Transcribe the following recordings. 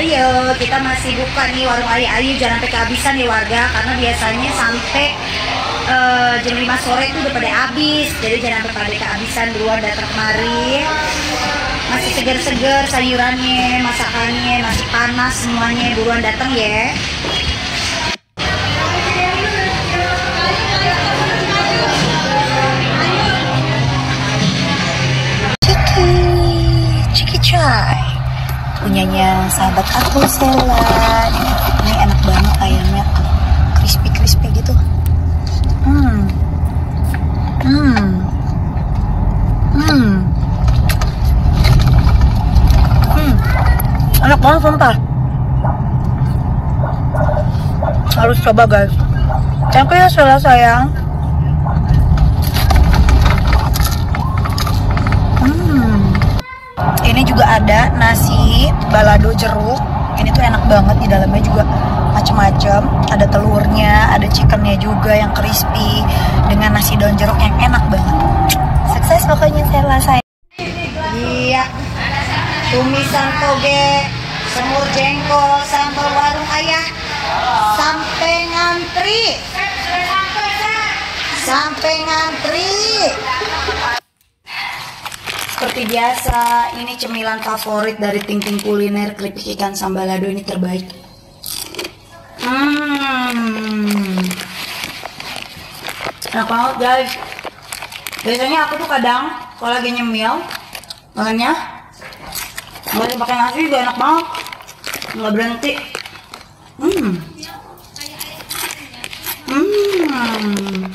Ayo, kita masih buka nih warung Ayu Ayu jangan sampai kehabisan nih warga karena biasanya sampai uh, jam 5 sore itu udah pada habis. Jadi jangan sampai pada kehabisan duluan datang kemari. Masih segar-segar sayurannya, masakannya, masih panas semuanya. Buruan datang ya. Punyanya sahabat aku Sela. Ini enak banget ayamnya. Crispy crispy gitu. Hmm. Hmm. Hmm. Hmm. Enak banget sumpah. Harus coba guys. Thank you ya Sela sayang ini juga ada nasi balado jeruk. Ini tuh enak banget di dalamnya juga macam-macam ada telurnya ada chickennya juga yang crispy dengan nasi daun jeruk yang enak banget. Sukses pokoknya saya rasa. Iya. Tumisan toge semur jengkol sambal warung ayah. Sampai ngantri. Sampai ngantri seperti biasa, ini cemilan favorit dari Ting Ting Kuliner keripik ikan sambalado ini terbaik. Hmm. Enak banget guys. Biasanya aku tuh kadang kalau lagi nyemil, makannya nggak pakai nasi juga enak banget, nggak berhenti. Hmm. Hmm.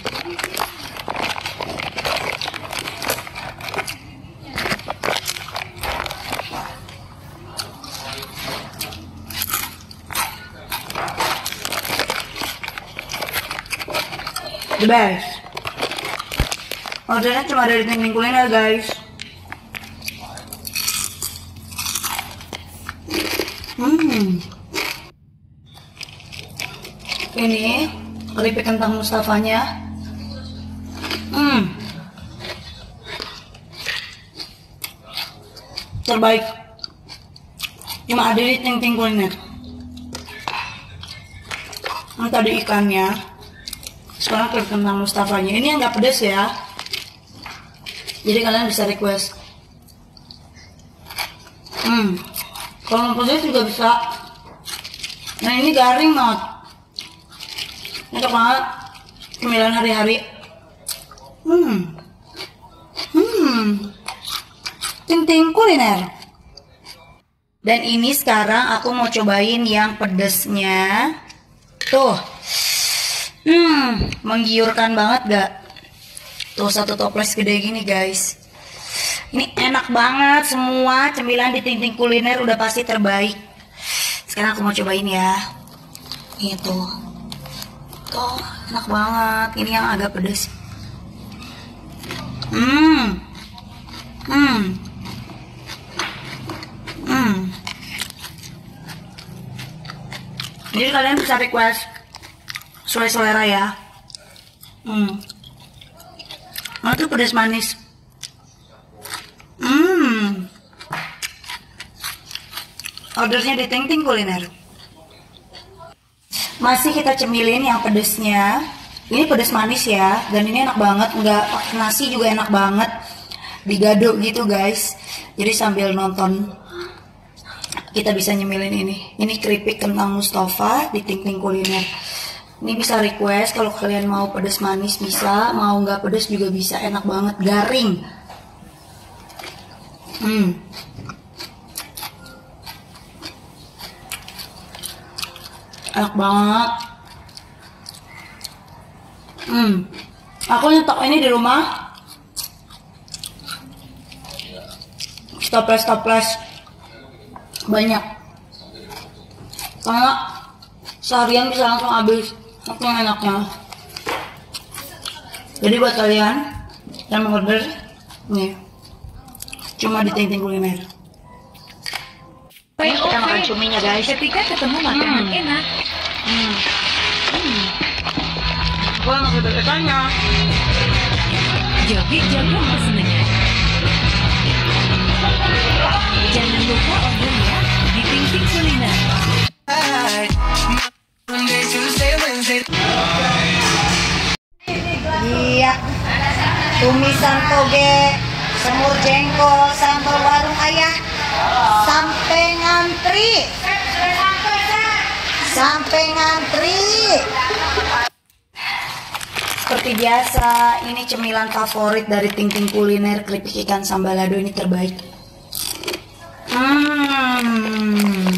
Best. Ordernya cuma dari ting kuliner guys. Hmm. Ini keripik kentang Mustafanya. Hmm. Terbaik. Cuma ada di ting ting kuliner. Ini tadi ikannya sekarang ke kentang Mustafanya. Ini yang nggak pedas ya. Jadi kalian bisa request. Hmm. Kalau mau pedas juga bisa. Nah ini garing banget enak banget. Cemilan hari-hari. Hmm. Hmm. Ting ting kuliner. Dan ini sekarang aku mau cobain yang pedesnya. Tuh Hmm, menggiurkan banget gak? Tuh satu toples gede gini guys. Ini enak banget semua cemilan di ting ting kuliner udah pasti terbaik. Sekarang aku mau cobain ya. Ini tuh. Enak banget. Ini yang agak pedas. Hmm. Hmm. Hmm. Jadi kalian bisa request sesuai selera ya. Hmm. Mana tuh pedas manis? Hmm. Ordernya di Ting Ting Kuliner. Masih kita cemilin yang pedesnya. Ini pedas manis ya dan ini enak banget. Nggak pakai nasi juga enak banget. Digado gitu guys. Jadi sambil nonton kita bisa nyemilin ini. Ini keripik kentang Mustafa di Ting Ting Kuliner ini bisa request kalau kalian mau pedas manis bisa, mau nggak pedas juga bisa, enak banget, garing. Hmm. Enak banget. Hmm. Aku nyetok ini di rumah. Stoples-stoples banyak. Karena seharian bisa langsung habis yang enaknya jadi buat kalian yang mau order nih. Cuma di ting ting kuliner. Ini kita makan cuminya guys. Ketika ketemu makanan Hmm. enak. Hmm. hmm. gua nggak Jogi jaga pesenannya jangan lupa order ya di Ting Ting Kuliner cemilan toge, semur jengkol, sambal warung ayah, sampai ngantri. Sampai ngantri. Seperti biasa, ini cemilan favorit dari Ting Ting Kuliner keripik ikan sambal lado ini terbaik. Hmm.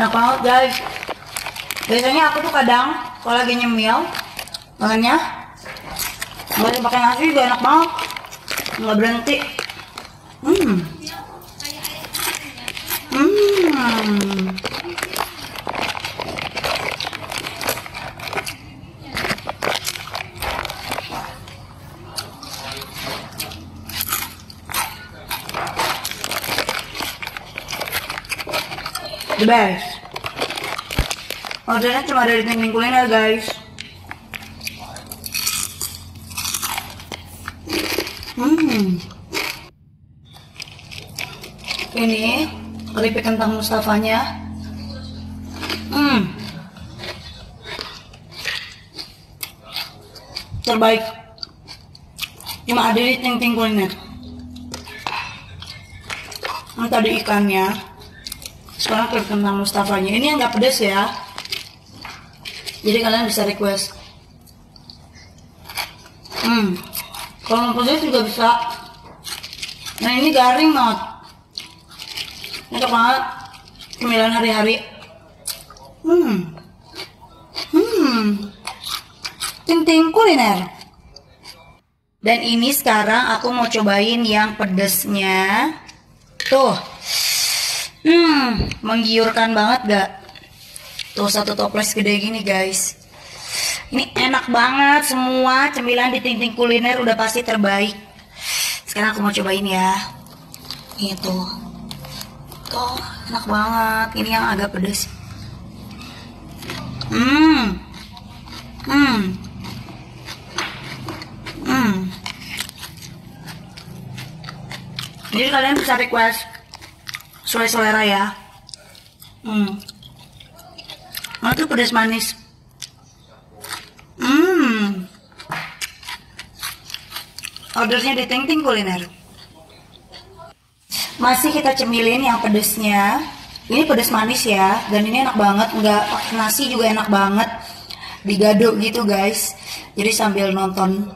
Enak banget guys. Biasanya aku tuh kadang kalau lagi nyemil, makannya nggak pakai nasi juga enak banget, nggak berhenti. Hmm. Hmm. The best. Ordernya cuma dari Ting Ting Kuliner guys. Hmm. Ini keripik kentang Mustafanya. Hmm. Terbaik. Cuma ada di Ting Ting Kuliner. Yang tadi ikannya. Sekarang keripik kentang Mustafanya. Ini yang nggak pedas ya. Jadi kalian bisa request. Hmm. Kalau pedas juga bisa. Nah ini garing banget. Enak banget. Cemilan hari-hari. Hmm. Hmm. Ting-ting kuliner. Dan ini sekarang aku mau cobain yang pedesnya. Tuh. Hmm, menggiurkan banget gak? Tuh satu toples gede gini guys. Ini enak banget semua cemilan di Ting Ting Kuliner udah pasti terbaik. Sekarang aku mau cobain ya. Ini tuh. Tuh, enak banget. Ini yang agak pedas. Hmm. Hmm. Hmm. Jadi kalian bisa request sesuai selera ya. Hmm. Nah, itu pedas manis. Hmm. Ordernya di Ting Ting Kuliner. Masih kita cemilin yang pedesnya. Ini pedas manis ya, dan ini enak banget. Nggak pakai nasi juga enak banget. Digado gitu guys. Jadi sambil nonton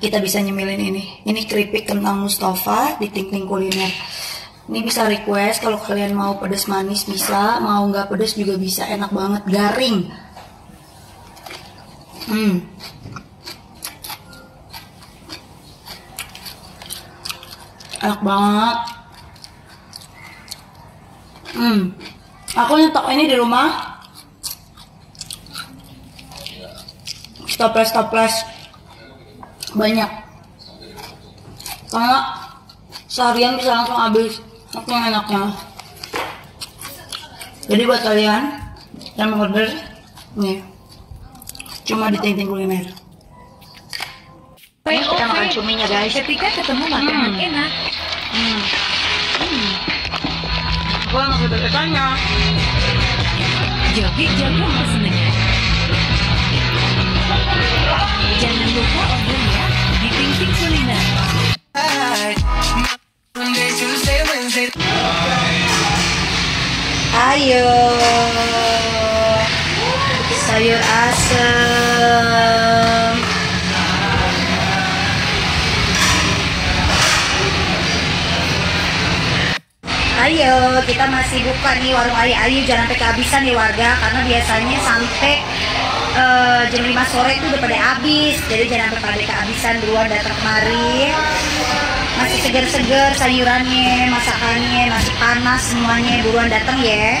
kita bisa nyemilin ini. Ini keripik kentang Mustafa di Ting Ting Kuliner. Ini bisa request kalau kalian mau pedas manis bisa, mau nggak pedas juga bisa. Enak banget, garing. Hmm. Enak banget. Hmm. Aku nyetok ini di rumah. Toples toples banyak. Karena seharian bisa langsung habis. Aku yang enaknya. Jadi buat kalian yang mau order nih cuma di Ting Ting Kuliner. Oke, Kita makan cuminya guys. Ketika ketemu makanan Hmm. enak, Hmm. Gua nggak bisa tanya. joget-joget kesenangan. Jangan lupa order ya di Ting Ting Kuliner. Ayo. Sayur asem. Ayo, kita masih buka nih warung Ayu Ayu jangan sampai kehabisan nih warga karena biasanya sampai eh, jam 5 sore itu udah pada habis. Jadi jangan sampai pada kehabisan duluan datang kemari. Masih segar-segar sayurannya, masakannya, masih panas semuanya. Buruan datang ya.